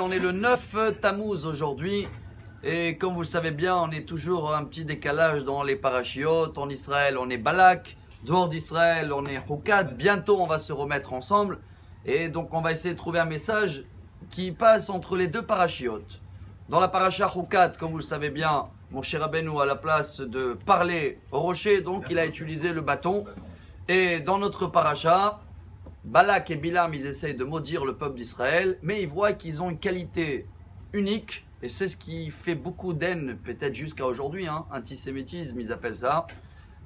On est le 9 Tammuz aujourd'hui. Et comme vous le savez bien, on est toujours un petit décalage dans les parachiotes. En Israël, on est Balak. Dehors d'Israël, on est Hukat. Bientôt, on va se remettre ensemble. Et donc, on va essayer de trouver un message qui passe entre les deux parachiotes. Dans la paracha Hukat, comme vous le savez bien, mon cher Abenou, à la place de parler au rocher, donc il a utilisé le bâton. Et dans notre paracha, Balak et Bilam, ils essayent de maudire le peuple d'Israël, mais ils voient qu'ils ont une qualité unique, et c'est ce qui fait beaucoup d'haine, peut-être jusqu'à aujourd'hui, hein, antisémitisme, ils appellent ça.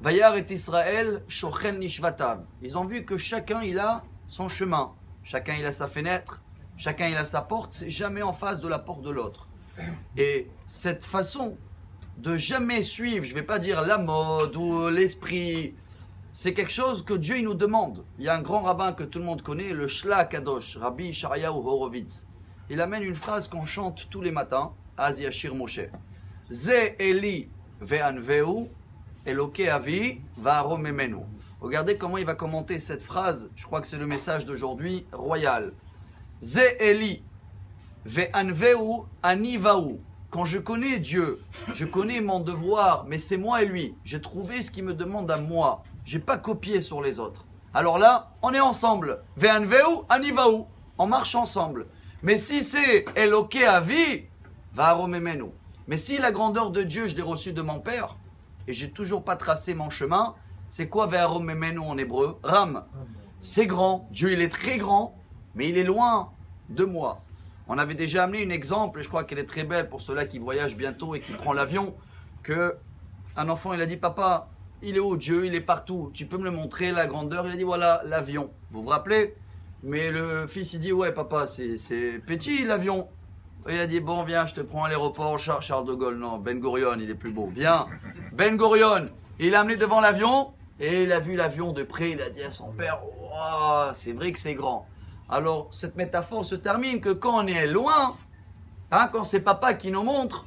Vayar et Israël, Shochen Nishvatav. Ils ont vu que chacun, il a son chemin. Chacun, il a sa fenêtre. Chacun, il a sa porte. C'est jamais en face de la porte de l'autre. Et cette façon de jamais suivre, je ne vais pas dire la mode ou l'esprit, c'est quelque chose que Dieu il nous demande. Il y a un grand rabbin que tout le monde connaît, le Shla Kadosh, Rabbi Shariahu Horowitz. Il amène une phrase qu'on chante tous les matins, Az Yashir Moshe. Ze Eli ve'anveu, Eloke avi va'aromemenu. Regardez comment il va commenter cette phrase. Je crois que c'est le message d'aujourd'hui, royal. Ze Eli ve'anveu anivau. Quand je connais Dieu, je connais mon devoir, mais c'est moi et lui. J'ai trouvé ce qu'il me demande à moi. J'ai pas copié sur les autres. Alors là, on est ensemble. Ve'anveu anivau. On marche ensemble. Mais si c'est Eloke avi, va. Mais si la grandeur de Dieu, je l'ai reçue de mon père, et j'ai toujours pas tracé mon chemin, c'est quoi Ve'aromemenu en hébreu? Ram. C'est grand. Dieu, il est très grand, mais il est loin de moi. On avait déjà amené un exemple, je crois qu'elle est très belle pour ceux-là qui voyagent bientôt et qui prend l'avion, que un enfant, il a dit, papa, il est où Dieu, il est partout. Tu peux me le montrer, la grandeur Il a dit, voilà, l'avion. Vous vous rappelez? Mais le fils, il dit, ouais, papa, c'est petit l'avion. Il a dit, bon, viens, je te prends à l'aéroport, Char- Charles de Gaulle. Non, Ben Gurion, il est plus beau. Viens. Ben Gurion, il l'a amené devant l'avion, et il a vu l'avion de près, il a dit à son père, c'est vrai que c'est grand. Alors, cette métaphore se termine que quand on est loin, hein, quand c'est papa qui nous montre,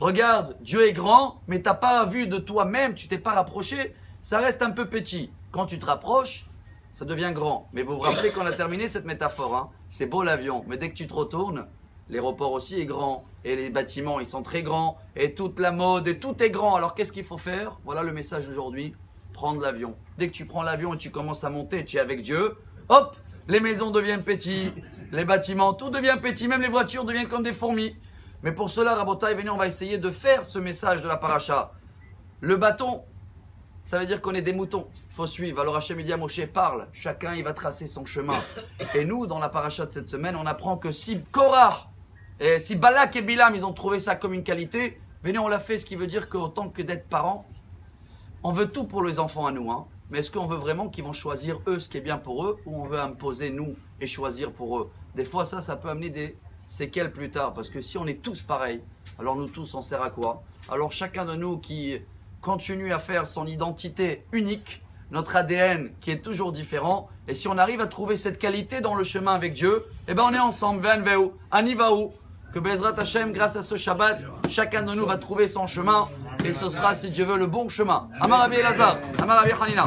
regarde, Dieu est grand, mais t'as pas vu de toi-même, tu t'es pas rapproché, ça reste un peu petit. Quand tu te rapproches, ça devient grand. Mais vous vous rappelez qu'on a terminé cette métaphore, hein c'est beau l'avion, mais dès que tu te retournes, l'aéroport aussi est grand, et les bâtiments, ils sont très grands, et toute la mode, et tout est grand. Alors qu'est-ce qu'il faut faire? Voilà le message d'aujourd'hui, prendre l'avion. Dès que tu prends l'avion et tu commences à monter, tu es avec Dieu, hop, les maisons deviennent petites, les bâtiments, tout devient petit, même les voitures deviennent comme des fourmis. Mais pour cela, Rabotai, venez, on va essayer de faire ce message de la paracha. Le bâton, ça veut dire qu'on est des moutons. Il faut suivre. Alors Hachem à Moshe, parle. Chacun, il va tracer son chemin. Et nous, dans la paracha de cette semaine, on apprend que si Korah, et si Balak et Bilam, ils ont trouvé ça comme une qualité, venez, on l'a fait, ce qui veut dire qu'autant que d'être parents, on veut tout pour les enfants à nous. Hein. Mais est-ce qu'on veut vraiment qu'ils vont choisir eux ce qui est bien pour eux ou on veut imposer nous et choisir pour eux? Des fois, ça, ça peut amener des séquelles plus tard? Parce que si on est tous pareils, alors nous tous, on sert à quoi? Alors chacun de nous qui continue à faire son identité unique, notre ADN qui est toujours différent, et si on arrive à trouver cette qualité dans le chemin avec Dieu, eh ben on est ensemble, Venveu, Anivaou. Que Bezrat Hashem, grâce à ce Shabbat, chacun de nous va trouver son chemin, et ce sera, si Dieu veut, le bon chemin. Amar Hanina.